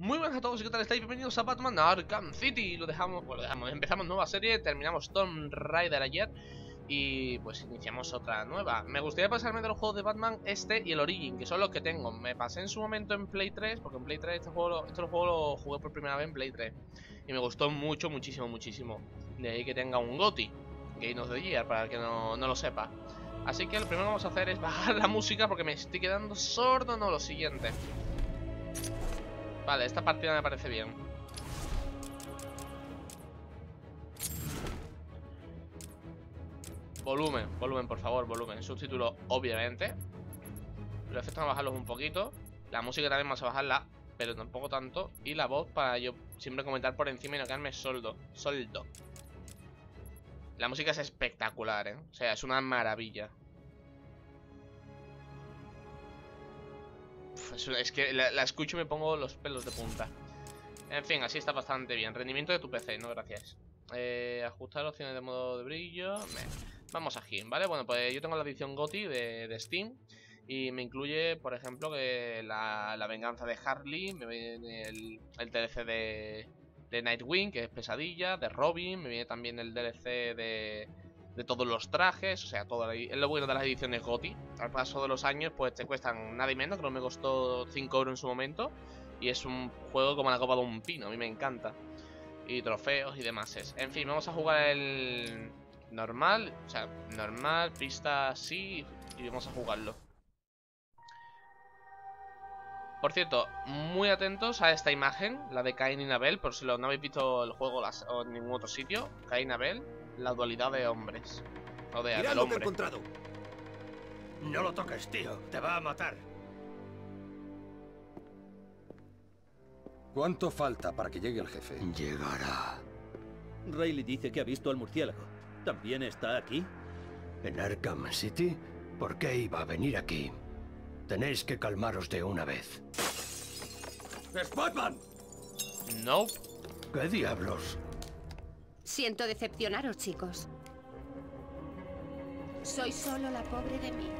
Muy buenas a todos, ¿qué tal estáis? Bienvenidos a Batman Arkham City. Lo dejamos, bueno, dejamos, empezamos nueva serie, terminamos Tomb Raider ayer Y pues iniciamos otra nueva. Me gustaría pasarme de los juegos de Batman este y el Origin, que son los que tengo. Me pasé en su momento en Play 3, porque en Play 3 este juego, este juego lo jugué por primera vez en Play 3 Y me gustó mucho, muchísimo, muchísimo. De ahí que tenga un GOTI, Game of the Year, para el que no, no lo sepa. Así que lo primero que vamos a hacer es bajar la música porque me estoy quedando sordo, no, lo siguiente Vale, esta partida me parece bien. Volumen, volumen, por favor, volumen. Subtítulo, obviamente. Los efectos a bajarlos un poquito. La música también vamos a bajarla, pero tampoco tanto. Y la voz para yo siempre comentar por encima y no quedarme soldo. Soldo. La música es espectacular, ¿eh? O sea, es una maravilla. Es que la, escucho y me pongo los pelos de punta. En fin, así está bastante bien. Rendimiento de tu PC, no gracias. Eh, ajustar opciones de modo de brillo. Vamos a Gim, ¿vale? Bueno, pues yo tengo la edición GOTI de, Steam. Y me incluye, por ejemplo, que la, venganza de Harley. Me viene el, el DLC de, de Nightwing, que es pesadilla. De Robin. Me viene también el DLC de de todos los trajes, o sea, todo es lo bueno de las ediciones GOTI. Al paso de los años, pues te cuestan nada y menos, que no me costó 5 euros en su momento. Y es un juego como la copa de un pino, a mí me encanta. Y trofeos y demás. En fin, vamos a jugar el normal, o sea, normal, pista sí, y vamos a jugarlo. Por cierto, muy atentos a esta imagen, la de Cain y Nabel, por si no habéis visto el juego en ningún otro sitio. Cain y Nabel, la dualidad de hombres. O de Mira lo que he encontrado. No lo toques, tío. Te va a matar. ¿Cuánto falta para que llegue el jefe? Llegará. Riley dice que ha visto al murciélago. ¿También está aquí? ¿En Arkham City? ¿Por qué iba a venir aquí? Tenéis que calmaros de una vez. ¡Es Batman! No. ¿Qué diablos? Siento decepcionaros, chicos. Soy solo la pobre de mí.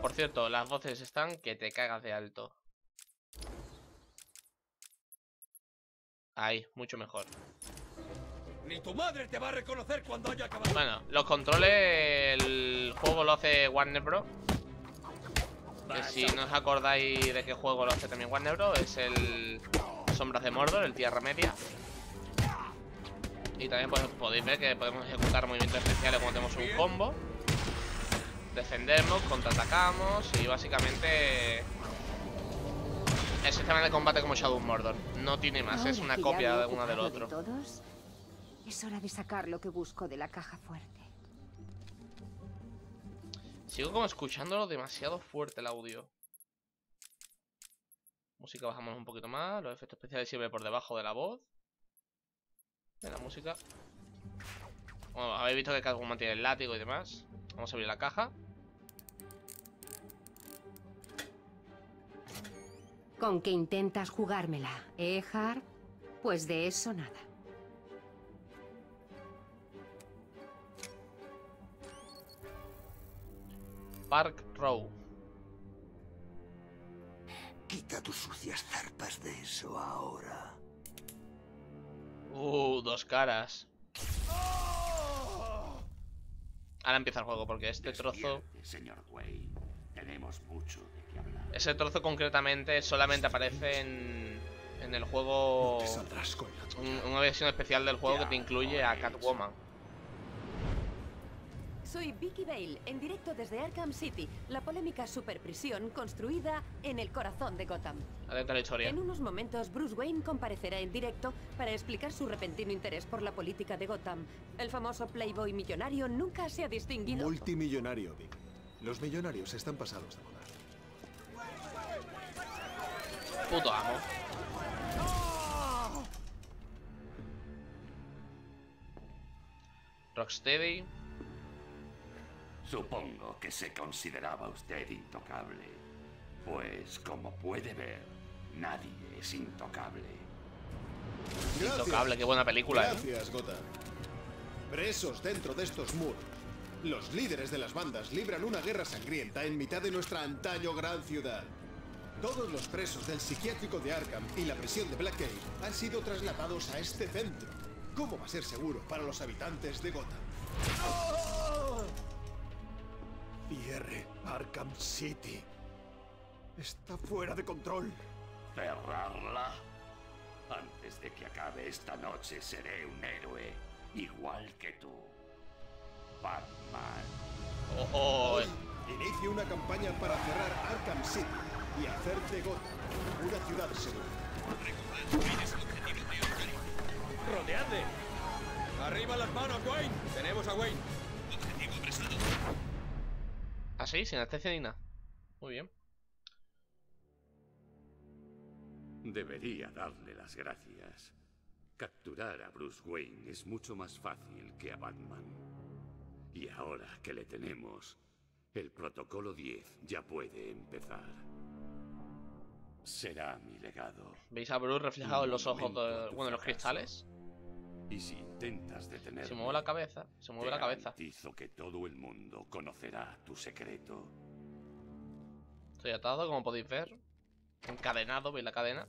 Por cierto, las voces están que te cagas de alto. Ahí, mucho mejor. Ni tu madre te va a reconocer cuando haya acabado. Bueno, los controles, el juego lo hace Warner Bros. Que si no os acordáis de qué juego lo hace también Warner Bros. Es el Sombras de Mordor, el Tierra Media. Y también pues, podéis ver que podemos ejecutar movimientos especiales cuando tenemos un combo. Defendemos, contraatacamos y básicamente es sistema de combate como Shadow Mordor. No tiene más, es una copia de una del otro. es hora de sacar lo que busco de la caja fuerte. Sigo como escuchándolo demasiado fuerte el audio. Música bajamos un poquito más, los efectos especiales siempre por debajo de la voz de la música. Bueno, habéis visto que cada uno mantiene el látigo y demás. Vamos a abrir la caja. ¿Con qué intentas jugármela, eh, Harp? Pues de eso nada. Park Row. Quita tus sucias zarpas de eso ahora. Uh, dos caras. Ahora empieza el juego, porque este trozo... Señor Wayne. Tenemos mucho de qué hablar. Ese trozo concretamente solamente aparece en, en el juego... una versión especial del juego que te incluye a Catwoman. Soy Vicky Bale, en directo desde Arkham City, la polémica superprisión construida en el corazón de Gotham. la historia. En unos momentos, Bruce Wayne comparecerá en directo para explicar su repentino interés por la política de Gotham. El famoso playboy millonario nunca se ha distinguido... Multimillonario, Vic. Los millonarios están pasados de moda. Puto amo. Rocksteady. Supongo que se consideraba usted intocable. Pues como puede ver, nadie es intocable. intocable, qué buena película. ¿eh? Gracias, Gota. Presos dentro de estos muros. Los líderes de las bandas libran una guerra sangrienta en mitad de nuestra antaño gran ciudad. Todos los presos del psiquiátrico de Arkham y la prisión de Blackgate han sido trasladados a este centro. ¿Cómo va a ser seguro para los habitantes de Gotham? Cierre Arkham City. Está fuera de control. ¿Cerrarla? Antes de que acabe esta noche seré un héroe, igual que tú. Batman. Oh, oh, eh. Inicie una campaña para cerrar Arkham City y hacer de Gotham una ciudad segura. ¡Rodeadle! ¡Arriba las manos, Wayne! Tenemos a Wayne. Así, sin anestesia ni nada. Muy bien. Debería darle las gracias. Capturar a Bruce Wayne es mucho más fácil que a Batman. Y ahora que le tenemos, el protocolo 10 ya puede empezar. Será mi legado. ¿Veis a Bruce reflejado en los ojos de, bueno, en los cristales? Y si intentas detenerme, Se mueve la cabeza, se mueve la cabeza. garantizo que todo el mundo conocerá tu secreto. Estoy atado, como podéis ver. Encadenado, ¿veis la cadena?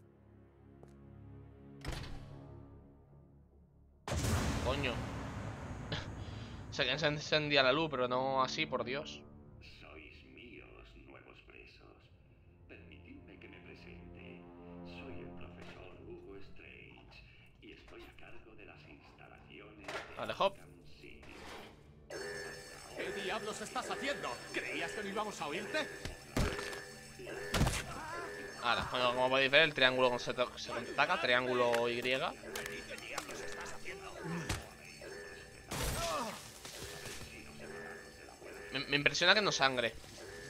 Coño. Sé que se encendía la luz, pero no así, por Dios. Vale, hop. ¿Qué diablos estás haciendo? ¿Creías que no íbamos a oírte? Ahora, bueno, como podéis ver, el triángulo con se, se ataca, triángulo Y. Me, me impresiona que no sangre.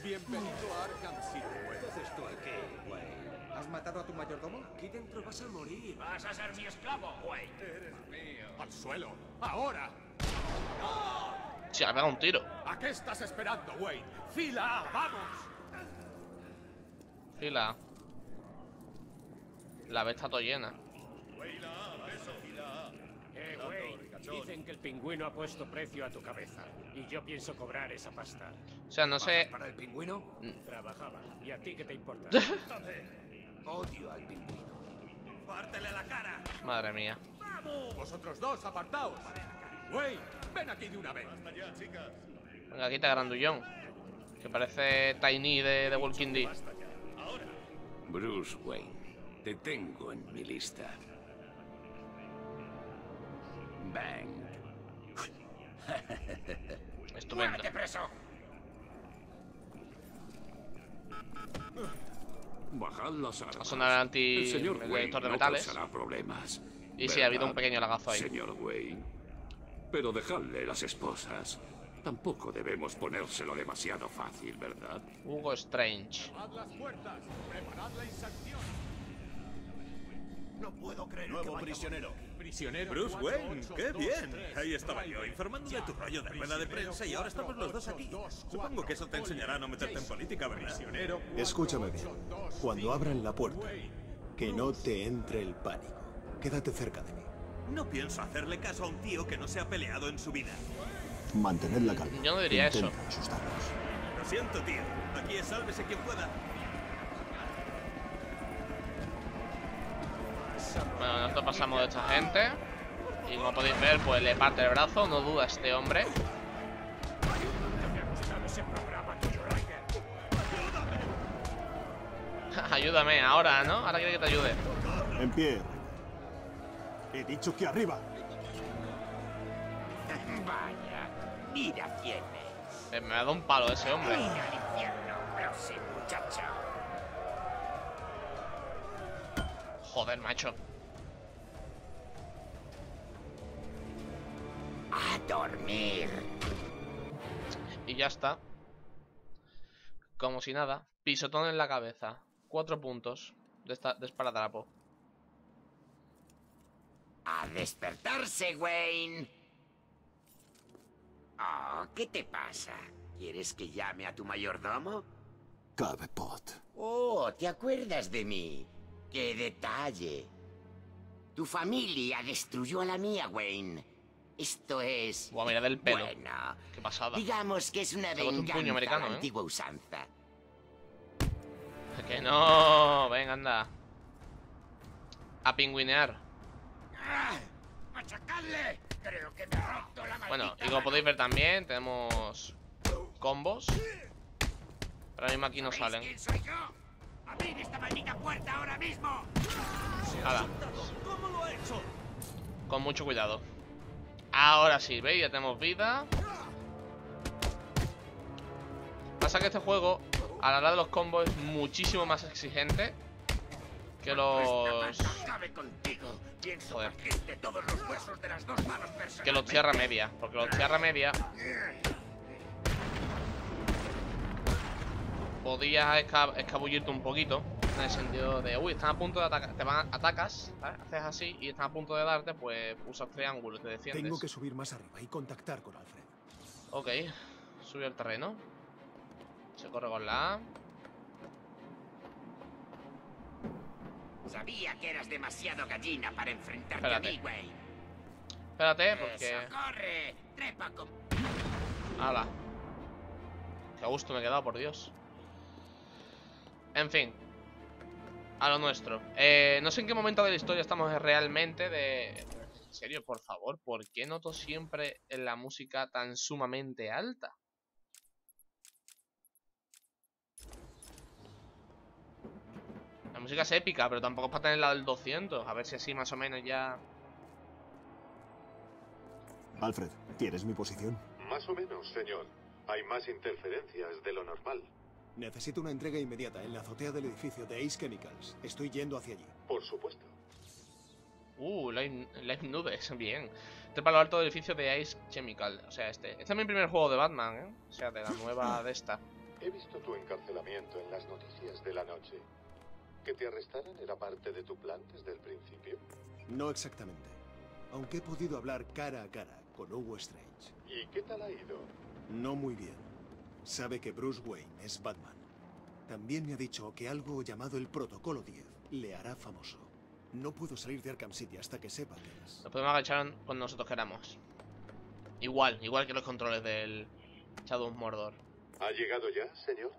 Bienvenido a Arkham City. ¿Has matado a tu mayordomo? Aquí dentro vas a morir. Vas a ser mi esclavo, güey. Eres mío. Al suelo. Ahora. Sí, me ha pegado un tiro. ¿A qué estás esperando, Wayne? ¡Fila! ¡Vamos! Fila. La B está todo llena. Eh, güey. Dicen que el pingüino ha puesto precio a tu cabeza. Y yo pienso cobrar esa pasta. O sea, no sé. ¿Para el pingüino? Trabajaba. ¿Y a ti qué te importa? Odio al pingüino. ¡Pártele la cara! Madre mía. Vosotros dos, apartaos. Wayne, ven aquí de una vez. Hasta ya, chicas. Venga, quita grandullón. Que parece Tiny de, de Walking Dead. Bruce Wayne, te tengo en mi lista. Bang. Estupendo. preso! Bajad las armas. Va a sonar el anti- El señor el detector de metales. causará problemas. Y sí, ha habido un ¿verdad, pequeño lagazo ahí. Señor Wayne. Pero dejadle las esposas. Tampoco debemos ponérselo demasiado fácil, ¿verdad? Hugo Strange. Cerrad las puertas. Preparad la inserción. No puedo creer Nuevo prisionero. Prisionero. Bruce Wayne, qué bien. Ahí estaba yo, informando de tu rollo de rueda de prensa y ahora estamos los dos aquí. Supongo que eso te enseñará a no meterte en política, ¿verdad? Escúchame bien. Cuando abran la puerta, Wayne, que no te entre el pánico. Quédate cerca de mí. No pienso hacerle caso a un tío que no se ha peleado en su vida. Mantened la calma. Yo no diría eso. Intenta asustarlos. Lo siento, tío. Aquí es sálvese quien pueda. Bueno, nosotros pasamos de esta gente. Y como podéis ver, pues le parte el brazo. No duda este hombre. Me ha gustado ese programa tuyo, Ryder. Ayúdame ahora, ¿no? Ahora quiere que te ayude. En pie. He dicho que arriba. Vaya, mira quién es. Eh, Me ha dado un palo ese hombre. Mira al infierno, pero sí, muchacho. Joder, macho. Dormir. Y ya está. Como si nada. Pisotón en la cabeza. Cuatro puntos. De, esta, de esparadrapo. A despertarse, Wayne. Oh, ¿qué te pasa? ¿Quieres que llame a tu mayordomo? Cabepot. Oh, ¿te acuerdas de mí? ¡Qué detalle! Tu familia destruyó a la mía, Wayne. Esto es... Buah, mira del pelo. Bueno, Qué pasada. digamos que es una Se un venganza puño a la americano, ¿eh? antigua usanza. Que no, venga, anda. A pingüinear. ¡Machacarle! Creo que me ha roto la Bueno, y como podéis ver también, tenemos combos. Pero ahora mismo aquí no salen. ¿Quién soy yo? ¡Abrid esta maldita puerta ahora mismo! Nada, ¿Cómo lo ha hecho? con mucho cuidado. Ahora sí, ¿veis? Ya tenemos vida. Pasa que este juego, a la hora de los combos, es muchísimo más exigente que los... Joder. Que los tierra media. Porque los tierra media podías esca- escabullirte un poquito. En el sentido de, uy, están a punto de atacar. Te van, atacas, ¿vale? haces así y están a punto de darte, pues usas triángulo y te defiendes. Tengo que subir más arriba y contactar con Alfred. Ok, sube al terreno. Se corre con la A. Sabía que eras demasiado gallina para enfrentarte Espérate. a mí, güey. Espérate, porque. Eso, corre. Trepa con... ¡Hala! Qué a gusto me he quedado, por Dios. En fin. A lo nuestro. Eh, no sé en qué momento de la historia estamos realmente de... En serio, por favor, ¿por qué noto siempre la música tan sumamente alta? La música es épica, pero tampoco es para tenerla del 200. A ver si así más o menos ya... Alfred, ¿tienes mi posición? Más o menos, señor. Hay más interferencias de lo normal. Necesito una entrega inmediata en la azotea del edificio de Ace Chemicals. Estoy yendo hacia allí. Por supuesto. Uh, Live, live Nubes, bien. Trepa lo alto del edificio de Ice Chemical. O sea, este. Este es mi primer juego de Batman, ¿eh? O sea, de la nueva de esta. He visto tu encarcelamiento en las noticias de la noche. ¿Que te arrestaran era parte de tu plan desde el principio? No exactamente. Aunque he podido hablar cara a cara con Hugo Strange. ¿Y qué tal ha ido? No muy bien. Sabe que Bruce Wayne es Batman. También me ha dicho que algo llamado el Protocolo 10 le hará famoso. No puedo salir de Arkham City hasta que sepa qué es. Nos podemos agachar cuando nosotros queramos. Igual, igual que los controles del Shadow Mordor. ¿Ha llegado ya, señor?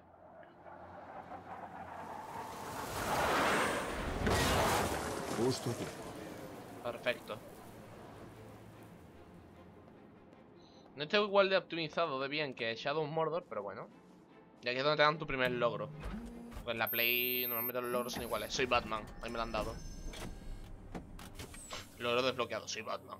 Justo. Perfecto. No estoy igual de optimizado de bien que Shadow Mordor, pero bueno. Y aquí es donde te dan tu primer logro. Pues en la Play normalmente los logros son iguales. Soy Batman, ahí me lo han dado. Logro desbloqueado, soy Batman.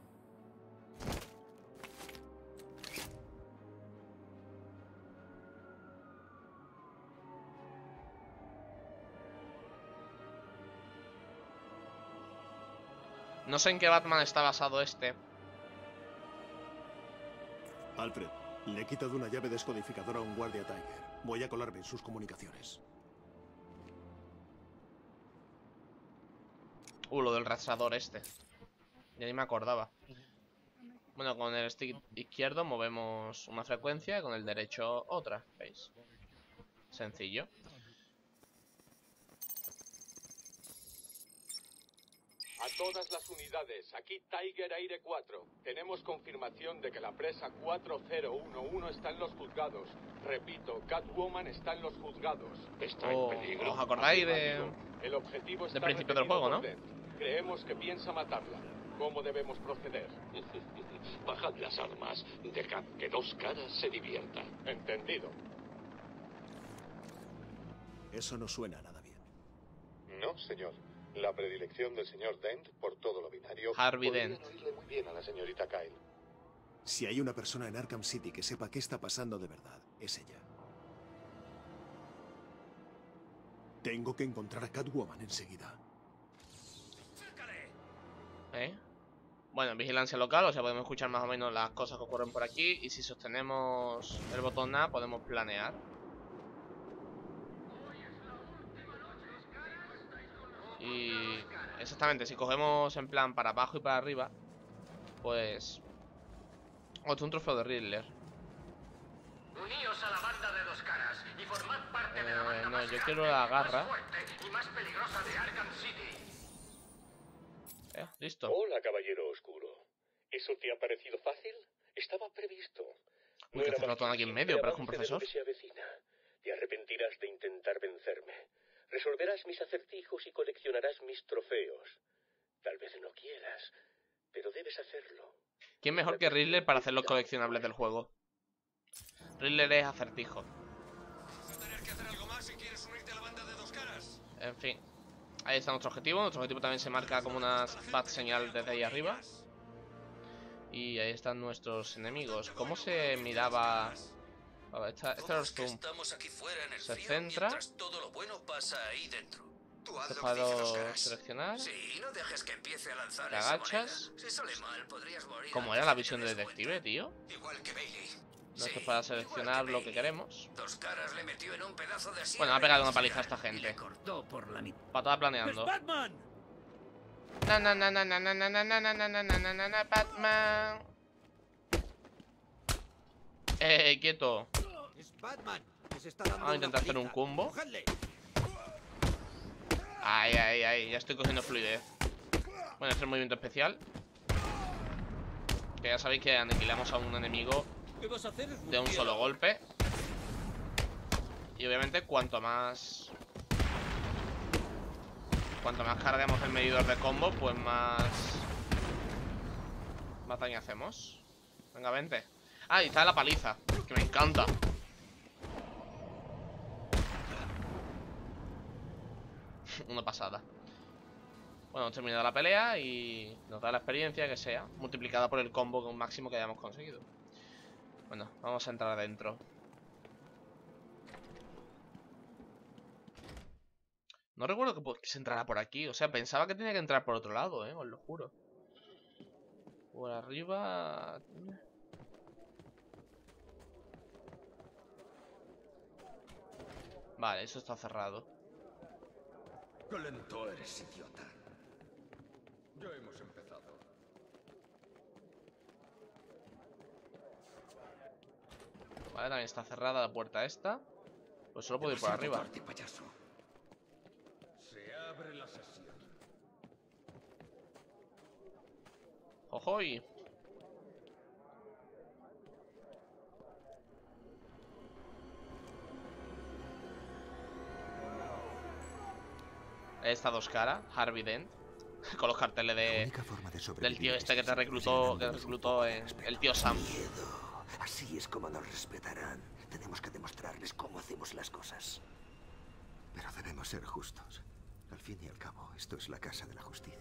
No sé en qué Batman está basado este. Alfred, le he quitado una llave descodificadora a un guardia Tiger. Voy a colarme en sus comunicaciones. Uh, lo del rastrador este. Ya ni me acordaba. Bueno, con el stick izquierdo movemos una frecuencia, con el derecho otra, ¿veis? Sencillo. A todas las unidades, aquí Tiger Aire 4. Tenemos confirmación de que la presa 4011 está en los juzgados. Repito, Catwoman está en los juzgados. Está Oh, en peligro. ¿Os acordáis de...? El objetivo está Del principio del juego, ¿no? Creemos que piensa matarla. ¿Cómo debemos proceder? Bajad las armas. Dejad que dos caras se divierta. Entendido. Eso no suena nada bien. No, señor. La predilección del señor Dent por todo lo binario Harvey Dent. oírle muy bien a la señorita Kyle. Si hay una persona en Arkham City que sepa qué está pasando de verdad, es ella. Tengo que encontrar a Catwoman enseguida. ¿Eh? Bueno, vigilancia local, o sea, podemos escuchar más o menos las cosas que ocurren por aquí. Y si sostenemos el botón A, podemos planear. Y exactamente, si cogemos en plan para abajo y para arriba, pues... Es un trofeo de Riddler. Uníos a la banda de dos caras y formad parte de la Eh, banda no, yo quiero la garra. más y más peligrosa de Arkham City. Eh, listo. Hola, caballero oscuro. ¿Eso te ha parecido fácil? Estaba previsto. Uy, que hace era ratón más aquí en medio, el parezco un profesor. que se avecina. Te arrepentirás de intentar vencerme. Resolverás mis acertijos y coleccionarás mis trofeos. Tal vez no quieras, pero debes hacerlo. ¿Quién mejor que Riddler para hacer los coleccionables del juego? Riddler es acertijo. En fin. Ahí está nuestro objetivo. Nuestro objetivo también se marca como una bad señal desde ahí arriba. Y ahí están nuestros enemigos. ¿Cómo se miraba? A ver, esta, esta es zoom. Se centra. Todo lo bueno pasa ahí dentro. Tú haz lo que seleccionar. Sí, no dejes que empiece a lanzar Te agachas. moneda. Si sale mal, podrías morir Como era la visión te de des detective, tío. Igual que Bailey. No Sí, es para seleccionar que lo que queremos. Dos caras le metió en un pedazo de Bueno, ha pegado una paliza a esta gente. cortó por la mitad. Patada planeando. Batman! Na na na na na na na na na na na na na na na na Batman. Eh, quieto. Vamos a intentar hacer un combo. Ay, ay, ay, ya estoy cogiendo fluidez. Bueno, este es el movimiento especial. Que ya sabéis que aniquilamos a un enemigo de un solo golpe. Y obviamente cuanto más... Cuanto más carguemos el medidor de combo, pues más... Más daño hacemos. Venga, vente. Ah, y está la paliza, que me encanta. Una pasada. Bueno, hemos terminado la pelea y nos da la experiencia que sea, multiplicada por el combo máximo que hayamos conseguido. Bueno, vamos a entrar adentro. No recuerdo que se entrara por aquí. O sea, pensaba que tenía que entrar por otro lado, eh, os lo juro. Por arriba... Vale, eso está cerrado. Qué lento eres, idiota. Ya hemos empezado. Vale, también está cerrada la puerta esta. Pues solo puedo ir por arriba. payaso. Se abre la sesión. ¡Ojoy! Esta dos caras, Harvey Dent. Con los carteles de, del tío este que te reclutó, que te reclutó en, el tío Sam. Así es como nos respetarán. Tenemos que demostrarles cómo hacemos las cosas. Pero debemos ser justos. Al fin y al cabo, esto es la casa de la justicia.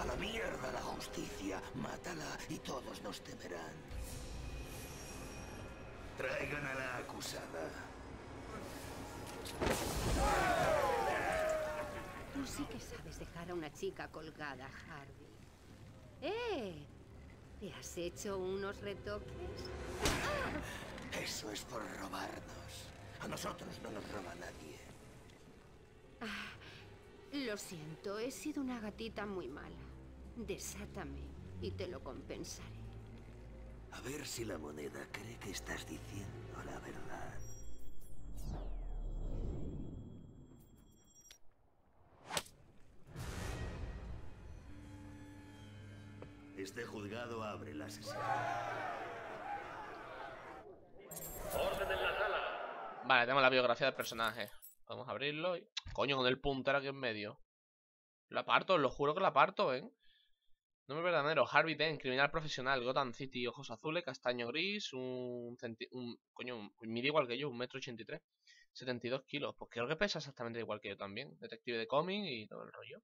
A la mierda la justicia. Mátala y todos nos temerán. Traigan a la acusada. Tú sí que sabes dejar a una chica colgada, Harvey. ¡Eh! ¿Te has hecho unos retoques? Eso es por robarnos. A nosotros no nos roba nadie. Ah, lo siento, he sido una gatita muy mala. Desátame y te lo compensaré. A ver si la moneda cree que estás diciendo la verdad. Este juzgado abre la sesión. Orden en la sala. Vale, tenemos la biografía del personaje. Vamos a abrirlo y... Coño, con el puntero aquí en medio. Lo aparto, lo juro que lo aparto, ¿eh? Nombre verdadero, Harvey Dent, criminal profesional, Gotham City, ojos azules, castaño gris, un, centi- un coño, un- mide igual que yo, un metro ochenta y tres, 72 kilos, pues creo que pesa exactamente igual que yo también, detective de cómic y todo el rollo.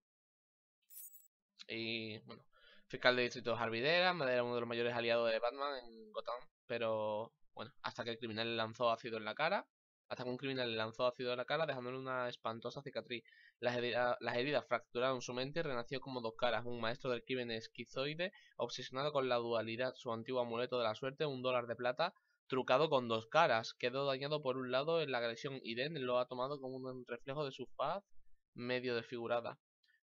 Y bueno, fiscal de distrito Harvey Dent, era uno de los mayores aliados de Batman en Gotham, pero bueno, hasta que el criminal le lanzó ácido en la cara, hasta que un criminal le lanzó ácido en la cara dejándole una espantosa cicatriz. Las, las heridas fracturaron su mente y renació como dos caras. Un maestro del crimen esquizoide, obsesionado con la dualidad, su antiguo amuleto de la suerte, un dólar de plata, trucado con dos caras. Quedó dañado por un lado en la agresión y Den lo ha tomado como un reflejo de su faz medio desfigurada.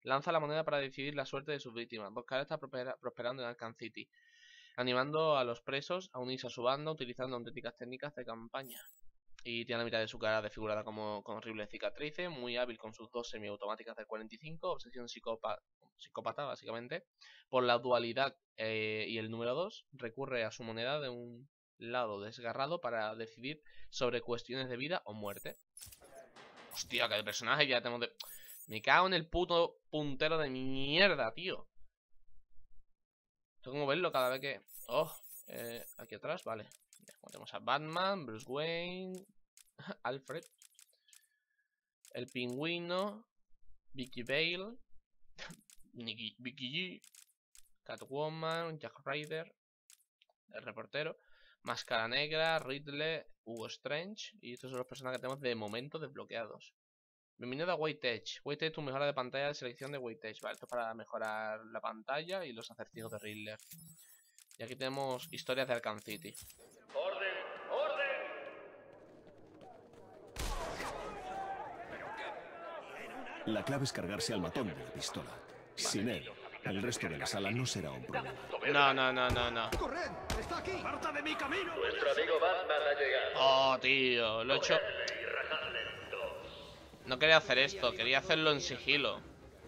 Lanza la moneda para decidir la suerte de sus víctimas. Dos caras está prospera- prosperando en Arkham City, animando a los presos a unirse a su banda utilizando auténticas técnicas de campaña. Y tiene la mitad de su cara desfigurada como con horribles cicatrices, muy hábil con sus dos semiautomáticas del 45, obsesión psicópata, psicópata básicamente, por la dualidad eh, y el número 2, recurre a su moneda de un lado desgarrado para decidir sobre cuestiones de vida o muerte. Hostia, que de personaje ya tenemos de... Me cago en el puto puntero de mierda, tío. Tengo que moverlo cada vez que... Oh, eh, aquí atrás, vale. Tenemos a Batman, Bruce Wayne, Alfred, el pingüino, Vicky Bale, Vicky G, Catwoman, Jack Ryder, el reportero, Máscara Negra, Ridley, Hugo Strange. Y estos son los personajes que tenemos de momento desbloqueados. Bienvenido a White Edge. White Edge, tu mejora de pantalla de selección de White Edge. Vale, esto es para mejorar la pantalla y los acertijos de Riddler. Y aquí tenemos historias de Arkham City. ¡Orden! ¡Orden! La clave es cargarse al matón de la pistola. Sin él, el resto de la sala no será un problema. No, no, no, no, no. ¡Corred! ¡Está aquí! ¡Parta de mi camino! Nuestro amigo Batman ha llegado. Oh, tío, lo he hecho... No quería hacer esto, quería hacerlo en sigilo.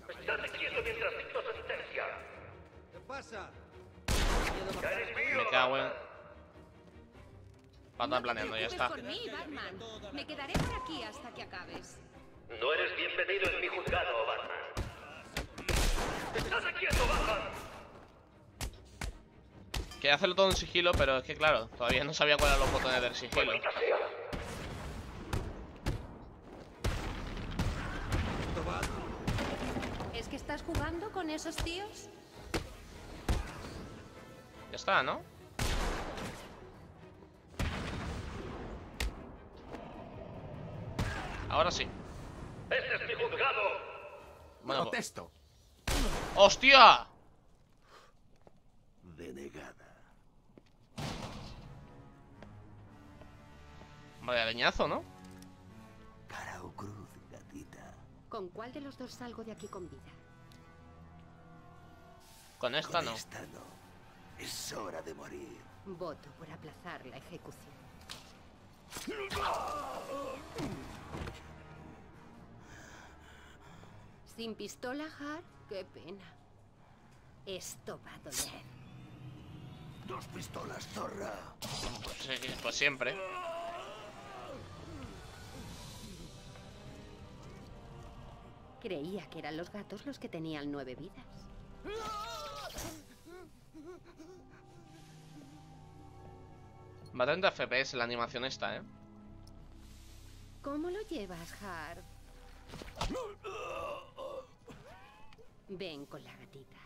Estate quieto mientras dicto sentencia. ¿Qué pasa? Me cago en... Va a estar planeando, ya está. Me quedaré por aquí hasta que acabes. No eres bienvenido en mi juzgado, Batman. ¡Estate quieto, Batman! Quería hacerlo todo en sigilo, pero es que claro, todavía no sabía cuáles eran los botones del sigilo. ¿Es que estás jugando con esos tíos? Ya está, ¿no? Ahora sí. ¡Este es mi juzgado! Bueno, Protesto. ¡Hostia! Denegada. Vaya leñazo, ¿no? Cara o cruz, gatita. ¿Con cuál de los dos salgo de aquí con vida? Con esta no. Esta no. Es hora de morir. Voto por aplazar la ejecución. Sin pistola, Har, qué pena. Esto va a doler. Dos pistolas, zorra. Pues, sí, pues siempre. Creía que eran los gatos los que tenían nueve vidas. Va a 30 FPS la animación esta, ¿eh? ¿Cómo lo llevas, Har? Ven con la gatita.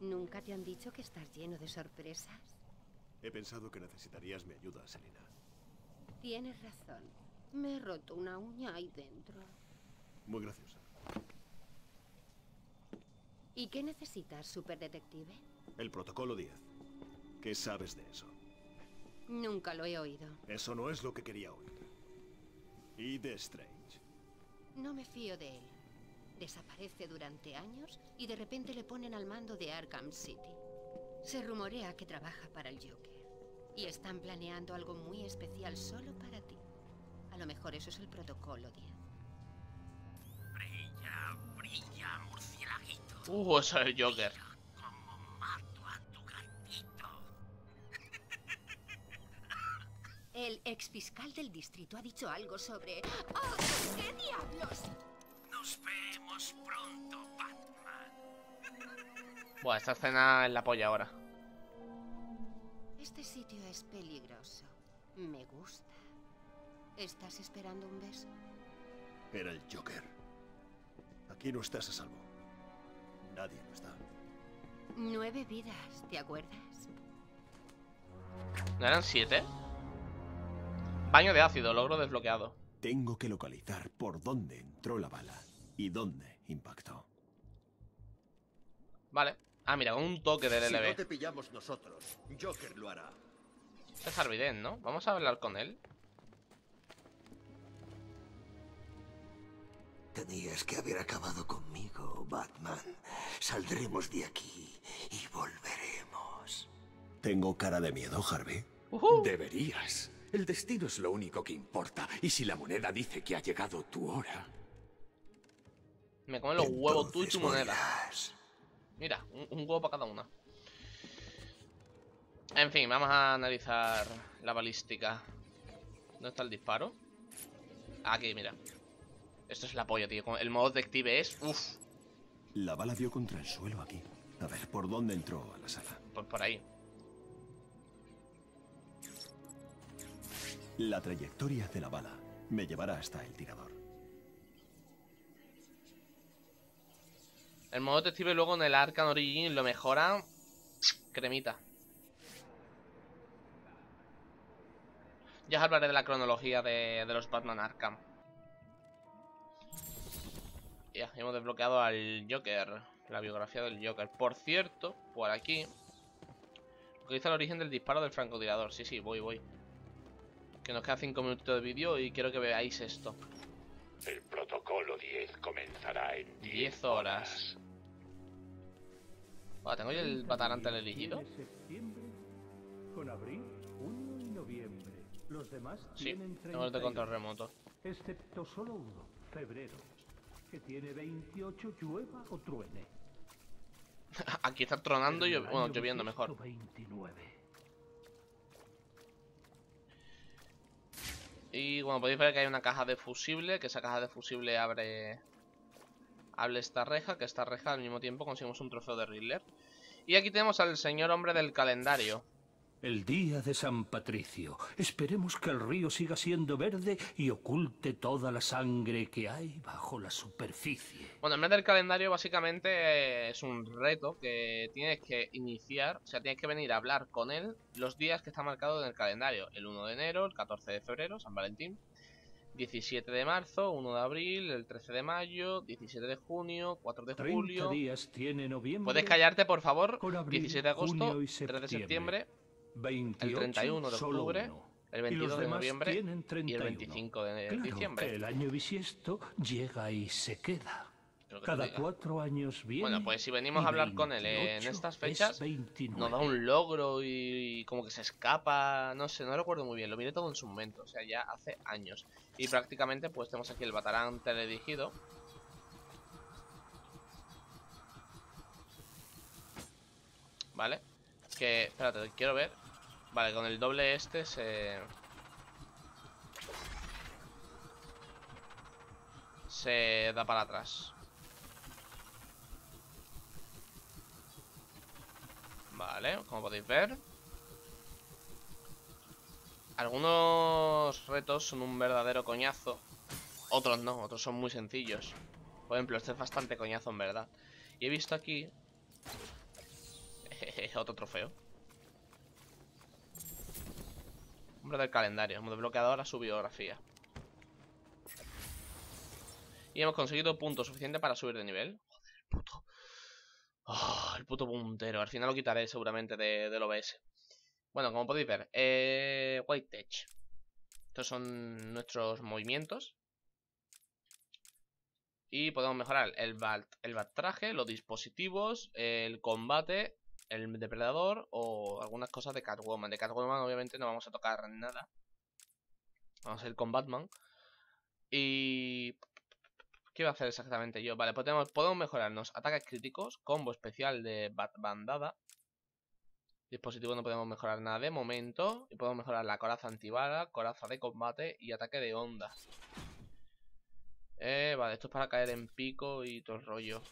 ¿Nunca te han dicho que estás lleno de sorpresas? He pensado que necesitarías mi ayuda, Selina. Tienes razón. Me he roto una uña ahí dentro. Muy graciosa. ¿Y qué necesitas, superdetective? El protocolo 10. ¿Qué sabes de eso? Nunca lo he oído. Eso no es lo que quería oír. Y de Strange. No me fío de él. Desaparece durante años y de repente le ponen al mando de Arkham City. Se rumorea que trabaja para el Joker. Y están planeando algo muy especial solo para ti. A lo mejor eso es el protocolo 10. Murcielaguito. Uh, eso es el Joker. Como mato a tu gatito. El exfiscal del distrito ha dicho algo sobre... ¡Oh, qué diablos! Nos vemos pronto, Batman. Buah, esta escena es la polla ahora. Este sitio es peligroso. Me gusta. ¿Estás esperando un beso? Era el Joker. Aquí no estás a salvo. Nadie lo está. Nueve vidas, ¿te acuerdas? ¿No eran siete? Baño de ácido, logro desbloqueado. Tengo que localizar por dónde entró la bala y dónde impactó. Vale. Ah, mira, con un toque del Si no LB. te pillamos nosotros, Joker lo hará. Este es Harvey Dent, ¿no? Vamos a hablar con él. Tenías que haber acabado conmigo, Batman. Saldremos de aquí y volveremos. ¿Tengo cara de miedo, Harvey? Deberías. El destino es lo único que importa. Y si la moneda dice que ha llegado tu hora, Me comen los huevos tú y tu moneda. morirás. Mira, un, un huevo para cada una. En fin, vamos a analizar la balística. ¿Dónde está el disparo? Aquí, mira. Esto es la polla, tío. El modo detective es... Uf. La bala dio contra el suelo aquí. A ver, ¿por dónde entró a la sala? Pues por ahí. La trayectoria de la bala me llevará hasta el tirador. El modo detective luego en el Arkham Origin lo mejora... Cremita. Ya os hablaré de la cronología de, de los Batman Arkham. Ya, hemos desbloqueado al Joker. La biografía del Joker. Por cierto, por aquí. Utiliza el origen del disparo del francotirador. Sí, sí, voy, voy. Que nos quedan 5 minutos de vídeo y quiero que veáis esto. El protocolo 10 comenzará en 10, 10 horas. Bueno, ¿Tengo yo el batarante elegido? septiembre con abril, junio y noviembre. Los demás Sí, tienen tengo el de 31, control remoto. Excepto solo uno, febrero, que tiene 28 llueva o truene. Aquí está tronando y bueno, lloviendo mejor. 29. Y bueno, podéis ver que hay una caja de fusible, que esa caja de fusible abre abre esta reja, que esta reja al mismo tiempo conseguimos un trofeo de Riddler. Y aquí tenemos al señor hombre del calendario. El día de San Patricio. Esperemos que el río siga siendo verde y oculte toda la sangre que hay bajo la superficie. Bueno, el mes del calendario básicamente eh, es un reto que tienes que iniciar, o sea, tienes que venir a hablar con él los días que está marcado en el calendario. El 1 de enero, el 14 de febrero, San Valentín, 17 de marzo, 1 de abril, el 13 de mayo, 17 de junio, 4 de 30 julio. días tiene noviembre. Puedes callarte, por favor. abril, 17 de agosto, junio y 3 de septiembre. Septiembre, 28, el 31 de octubre, el Y 22 los de noviembre y el 31. 25 de Claro diciembre. el año bisiesto llega y se queda. Cada cuatro años viene. Bueno, pues si venimos a hablar con él en 28 estas es fechas, 29. nos da un logro y, y como que se escapa, no sé, no recuerdo muy bien, lo miré todo en su momento, o sea, ya hace años. Y prácticamente pues tenemos aquí el Batarán teledirigido. Vale, que, espérate, quiero ver. Vale, con el doble este se... Se da para atrás. Vale, como podéis ver. Algunos retos son un verdadero coñazo. Otros no, otros son muy sencillos. Por ejemplo, este es bastante coñazo en verdad. Y he visto aquí... Otro trofeo. Hombre del calendario. Hemos desbloqueado ahora su biografía. Y hemos conseguido puntos suficientes para subir de nivel. Joder, el puto. Oh, el puto puntero. Al final lo quitaré seguramente de- del OBS. Bueno, como podéis ver, eh, White Tech. Estos son nuestros movimientos. Y podemos mejorar el bat, el bat traje, los dispositivos, el combate, el depredador o algunas cosas de Catwoman. De Catwoman obviamente no vamos a tocar nada. Vamos a ir con Batman. Y... ¿Qué iba a hacer exactamente yo? Vale, podemos, podemos mejorarnos ataques críticos, combo especial de bat bandada. Dispositivo no podemos mejorar nada de momento. Y podemos mejorar la coraza antibala, coraza de combate y ataque de onda. Eh, vale, esto es para caer en pico y todo el rollo.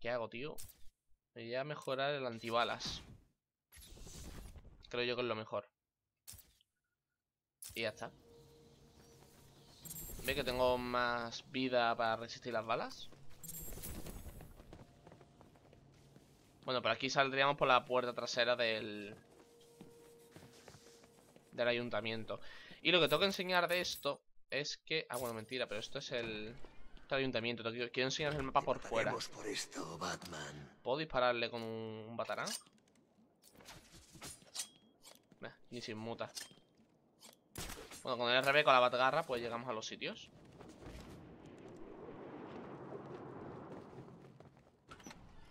¿Qué hago, tío? Voy a mejorar el antibalas. Creo yo que es lo mejor. Y ya está. ¿Ve que tengo más vida para resistir las balas? Bueno, por aquí saldríamos por la puerta trasera del... Del ayuntamiento. Y lo que tengo que enseñar de esto es que... Ah, bueno, mentira, pero esto es el... Este ayuntamiento. Quiero enseñar el mapa por fuera. Por esto, Batman. ¿Puedo dispararle con un, un batarán? Nah, ni sin muta. Bueno, con el RB con la batgarra pues llegamos a los sitios.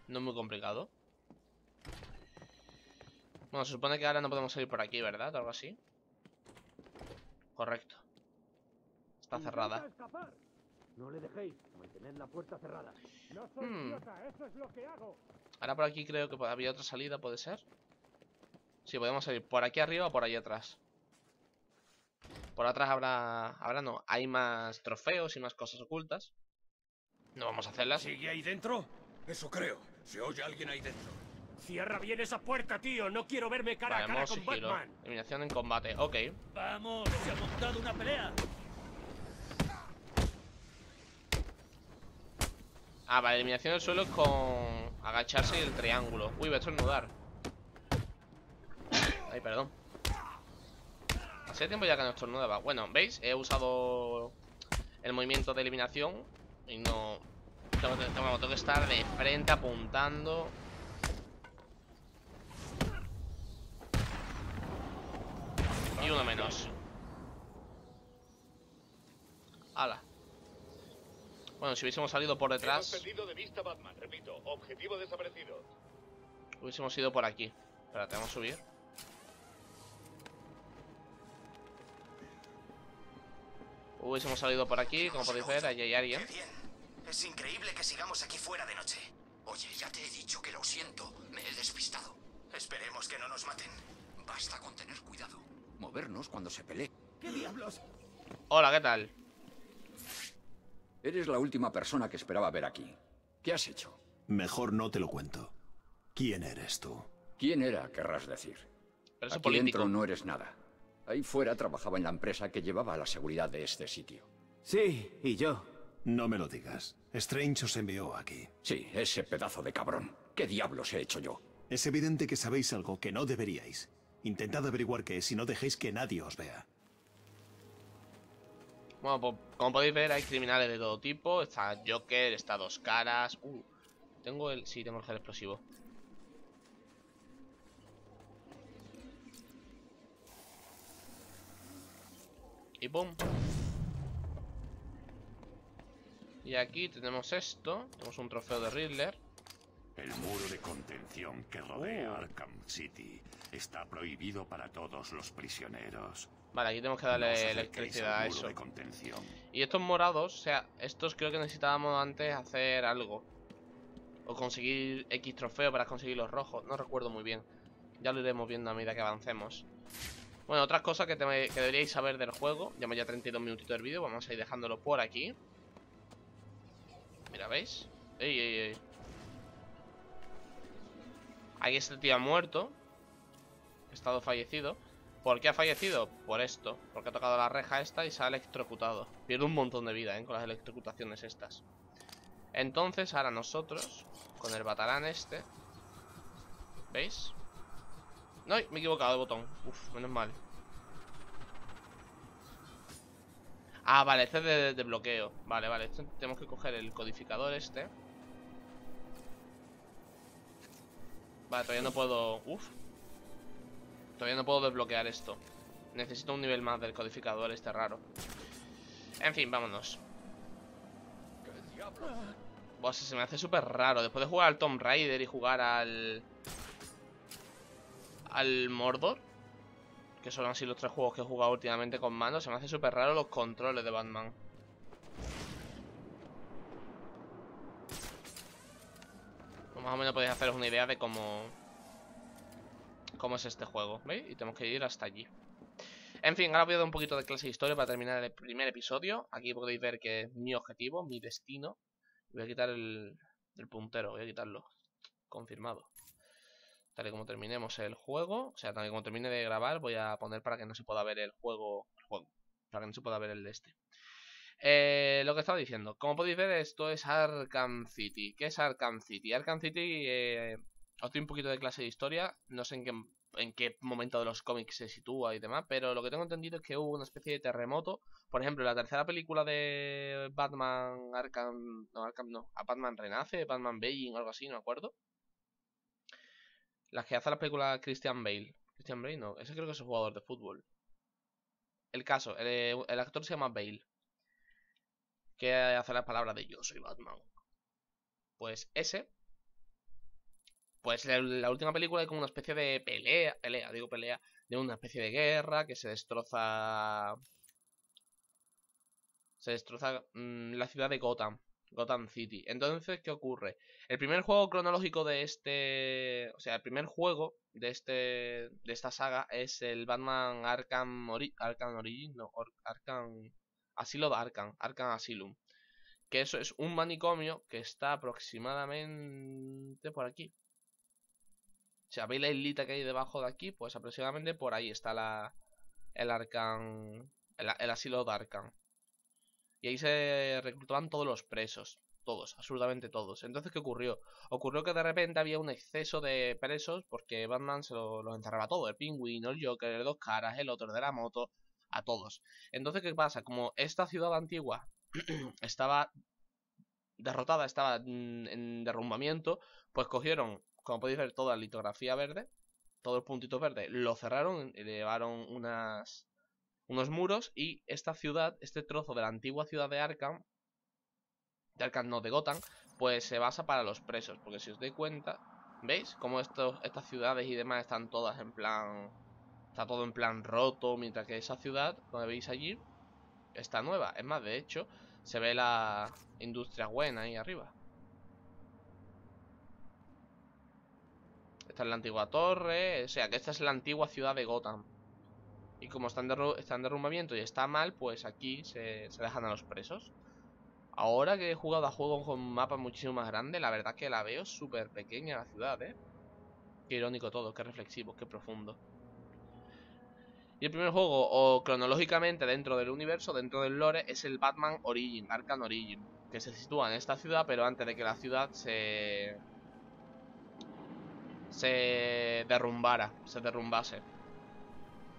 No es muy complicado. Bueno, se supone que ahora no podemos salir por aquí, ¿verdad? Algo así. Correcto. Está cerrada. No le dejéis. Mantened la puerta cerrada. No soy Hmm. idiota, eso es lo que hago. Ahora por aquí creo que había otra salida, ¿puede ser? Sí, podemos salir por aquí arriba o por ahí atrás. Por atrás habrá... Habrá no, hay más trofeos y más cosas ocultas. No vamos a hacerlas. ¿Sigue ahí dentro? Eso creo. Se oye alguien ahí dentro. Cierra bien esa puerta, tío. No quiero verme cara Vale, a cara con sigilo. Batman. Eliminación en combate, ok. Vamos, se ha montado una pelea. Ah, vale, eliminación del suelo es con agacharse y el triángulo. Uy, voy a estornudar. Ay, perdón. Hace tiempo ya que no estornudaba. Bueno, ¿veis? He usado el movimiento de eliminación y no... Tengo, tengo- tengo que estar de frente apuntando. Y uno menos. Ala. Bueno, si hubiésemos salido por Hemos detrás, perdido de vista Batman. Repito, objetivo desaparecido. hubiésemos ido por aquí. Espérate, vamos a subir. Hubiésemos salido por aquí, como podéis ver, allí hay alguien. Es increíble que sigamos aquí fuera de noche. Oye, ya te he dicho que lo siento. Me he despistado. Esperemos que no nos maten. Basta con tener cuidado. Movernos cuando se pelee. ¿Qué diablos? Hola, ¿qué tal? Eres la última persona que esperaba ver aquí. ¿Qué has hecho? Mejor no te lo cuento. ¿Quién eres tú? ¿Quién era, querrás decir? Pero Aquí político. dentro no eres nada. Ahí fuera trabajaba en la empresa que llevaba la seguridad de este sitio. Sí, y yo. No me lo digas. Strange os envió aquí. Sí, ese pedazo de cabrón. ¿Qué diablos he hecho yo? Es evidente que sabéis algo que no deberíais. Intentad averiguar qué es y no dejéis que nadie os vea. Bueno, pues, como podéis ver, hay criminales de todo tipo. Está Joker, está Dos Caras. Uh, tengo el... Sí, tengo el gel explosivo. Y pum. Y aquí tenemos esto. Tenemos un trofeo de Riddler. El muro de contención que rodea Arkham City está prohibido para todos los prisioneros. Vale, aquí tenemos que darle electricidad a eso. de contención. Y estos morados, o sea, estos creo que necesitábamos antes hacer algo. O conseguir X trofeo para conseguir los rojos. No recuerdo muy bien. Ya lo iremos viendo a medida que avancemos. Bueno, otras cosas que, te- que deberíais saber del juego. Llevamos ya 32 minutitos del vídeo. Vamos a ir dejándolo por aquí. Mira, ¿veis? Ey, ey, ey. Aquí este tío ha muerto. Ha estado fallecido. ¿Por qué ha fallecido? Por esto. Porque ha tocado la reja esta y se ha electrocutado. Pierde un montón de vida, ¿eh? Con las electrocutaciones estas. Entonces, ahora nosotros, con el batalán este... ¿Veis? No, me he equivocado de botón. Uf, menos mal. Ah, vale, este es de, de bloqueo. Vale, vale, este- tenemos que coger el codificador este. Vale, todavía no puedo... Uf. Todavía no puedo desbloquear esto. Necesito un nivel más del codificador este raro. En fin, vámonos. Buah, se me hace súper raro. Después de jugar al Tomb Raider y jugar al... Al Mordor. Que son así los tres juegos que he jugado últimamente con manos. Se me hace súper raro los controles de Batman. Más o menos podéis haceros una idea de cómo... Cómo es este juego, ¿veis? Y tenemos que ir hasta allí. En fin, ahora voy a dar un poquito de clase de historia para terminar el primer episodio. Aquí podéis ver que es mi objetivo, mi destino. Voy a quitar el, puntero, voy a quitarlo. Confirmado. Tal y como terminemos el juego, o sea, tal y como termine de grabar, voy a poner para que no se pueda ver el juego. el juego para que no se pueda ver el de este. Eh, lo que estaba diciendo, como podéis ver, esto es Arkham City. ¿Qué es Arkham City? Arkham City, eh, os doy un poquito de clase de historia. No sé en qué, en qué momento de los cómics se sitúa y demás, pero lo que tengo entendido es que hubo una especie de terremoto. Por ejemplo, la tercera película de Batman Arkham. No, Arkham no. Batman Renace, Batman Beijing o algo así, no me acuerdo. Las que hace la película Christian Bale. Christian Bale, no. Ese creo que es un jugador de fútbol. El caso, el, el actor se llama Bale. Que hace las palabras de yo soy Batman. Pues ese. Pues la, última película hay como una especie de pelea. Pelea, digo pelea. De una especie de guerra que se destroza. Se destroza mm, la ciudad de Gotham. Gotham City. Entonces, ¿qué ocurre? El primer juego cronológico de este... O sea, el primer juego de este de esta saga es el Batman Arkham, Arkham Origin, no, Arkham... Asilo de Arkham, Arkham Asylum. Que eso es un manicomio que está aproximadamente por aquí. Sea, veis la islita que hay debajo de aquí, pues aproximadamente por ahí está la, el Arkham, el, asilo de Arkham. Y ahí se reclutaban todos los presos. Todos, absolutamente todos. Entonces, ¿qué ocurrió? Ocurrió que de repente había un exceso de presos porque Batman se los encerraba todo. El pingüino, el Joker, el dos caras, el otro de la moto, a todos. Entonces, ¿qué pasa? Como esta ciudad antigua estaba derrotada, estaba en derrumbamiento, pues cogieron, como podéis ver, toda la litografía verde, todo el puntito verde, lo cerraron, y llevaron unas, unos muros y esta ciudad, este trozo de la antigua ciudad de Arkham, de Arkham no, de Gotham, pues se basa para los presos, porque si os dais cuenta, ¿veis? Como estas ciudades y demás están todas en plan, está todo en plan roto, mientras que esa ciudad, como veis allí, está nueva. Es más, de hecho, se ve la industria buena ahí arriba. Esta es la antigua torre, o sea que esta es la antigua ciudad de Gotham. Y como está en, derrumbamiento y está mal, pues aquí se, dejan a los presos. Ahora que he jugado a juegos con mapas muchísimo más grandes, la verdad que la veo súper pequeña la ciudad, ¿eh? Qué irónico todo, qué reflexivo, qué profundo. Y el primer juego, o cronológicamente dentro del universo, dentro del lore, es el Batman Origin, Arkham Origin, que se sitúa en esta ciudad, pero antes de que la ciudad se... se derrumbara, se derrumbase.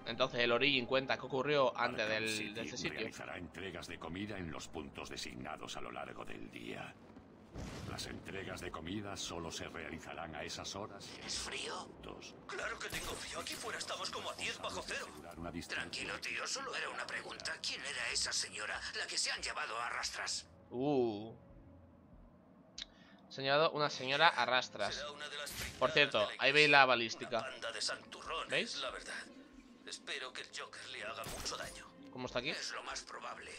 Entonces el Origin cuenta qué ocurrió antes del, de ese sitio. realizará entregas de comida en los puntos designados a lo largo del día. Las entregas de comida solo se realizarán a esas horas. ¿Es frío? Dos. Claro que tengo frío. Aquí fuera estamos como a 10 bajo cero. Tranquilo, tío. Solo era una pregunta. ¿Quién era esa señora? La que se han llevado a rastras. Uh. Señalado una señora a rastras. Por cierto, ahí veis la balística. ¿Veis? La verdad. Espero que el Joker le haga mucho daño. ¿Cómo está aquí? Es lo más probable.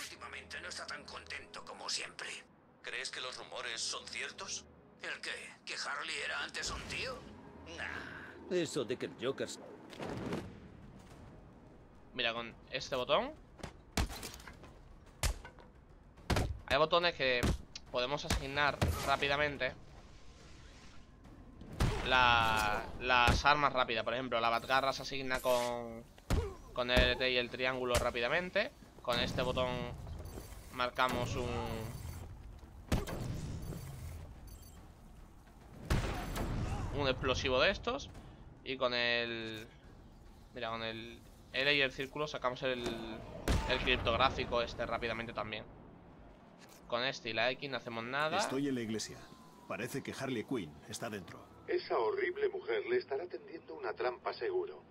Últimamente no está tan contento como siempre. ¿Crees que los rumores son ciertos? ¿El qué? ¿Que Harley era antes un tío? Nah. Eso de que el Joker... Mira, con este botón... Hay botones que podemos asignar rápidamente las armas rápidas. Por ejemplo, la Batgarra se asigna con, con el LT y el triángulo rápidamente. Con este botón marcamos un, un explosivo de estos y con el mira con el L y el círculo sacamos el, el criptográfico este rápidamente también. Con este y la X no hacemos nada. Estoy en la iglesia. Parece que Harley Quinn está dentro. Esa horrible mujer le estará tendiendo una trampa seguro.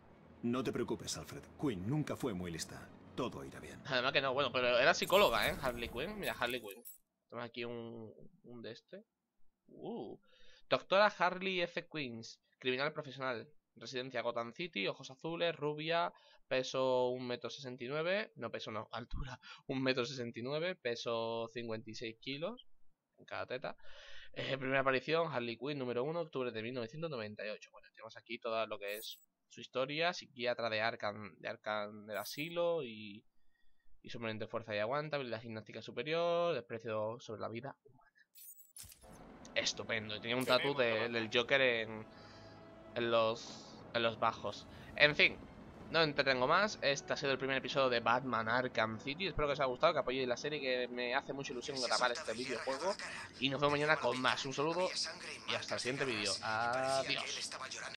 No te preocupes Alfred. Quinn nunca fue muy lista. Todo irá bien. Además que no bueno pero era psicóloga eh Harley Quinn. Mira Harley Quinn. Tengo aquí un, un de este. Uh Doctora Harley F. Queens, criminal profesional. Residencia Gotham City, ojos azules, rubia, peso 1,69m, no peso no, altura 1,69m, peso 56 kilos en cada teta. Eh, primera aparición, Harley Quinn número 1, octubre de 1998. Bueno, tenemos aquí todo lo que es su historia, psiquiatra de Arkham, de Arkham del asilo y, y sorprendente fuerza y aguanta, habilidad gimnástica superior, desprecio sobre la vida estupendo. Tenía un tatu del Joker en, en, los, en los bajos. En fin, no entretengo más. Este ha sido el primer episodio de Batman Arkham City. Espero que os haya gustado, que apoyéis la serie, que me hace mucha ilusión grabar este videojuego. Y nos vemos mañana con más. Un saludo y hasta el siguiente vídeo. Adiós.